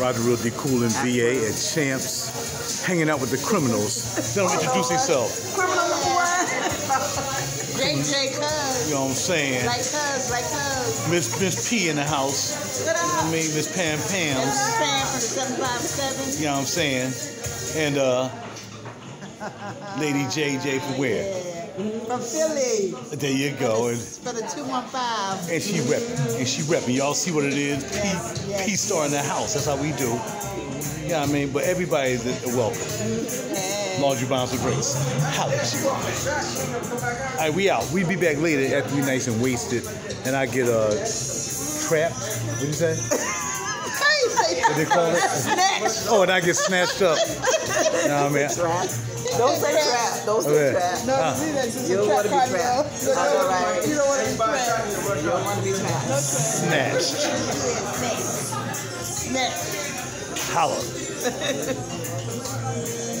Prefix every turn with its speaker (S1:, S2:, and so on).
S1: Roger Real D Cool in VA at Champs, hanging out with the criminals. Tell them introduce yourself.
S2: Criminal number one. JJ Cuz.
S1: You know what I'm saying?
S2: Like Cuz, like Cuz.
S1: Miss Miss P in the house.
S2: What
S1: I mean, Miss Pam Pam's.
S2: This Pam from the 757.
S1: You know what I'm saying? And uh, Lady JJ from where?
S2: Yeah. From Philly.
S1: There you go. And,
S2: For the 215.
S1: and she repping. And she repping. Y'all see what it is? P,
S2: Yes, yes.
S1: P star in the house. That's how we do. Yeah, I mean, but everybody's is welcome.
S2: Yeah.
S1: Laundry Bounds of Grace. Holla at you. All right, we out. We be back later after we nice and wasted. And I get uh, trapped. What you say? What they call it?
S2: Snatched.
S1: Oh, and I get snatched up. Nah, man.
S3: Don't say trap. Don't say
S1: Okay.
S3: trap.
S2: No, see, that's
S3: You don't want to be trapped.
S2: girl.
S3: All right.
S2: You don't want to be trapped.
S3: You don't want to be trapped.
S1: Snatched.
S2: Snatched.
S1: Holla.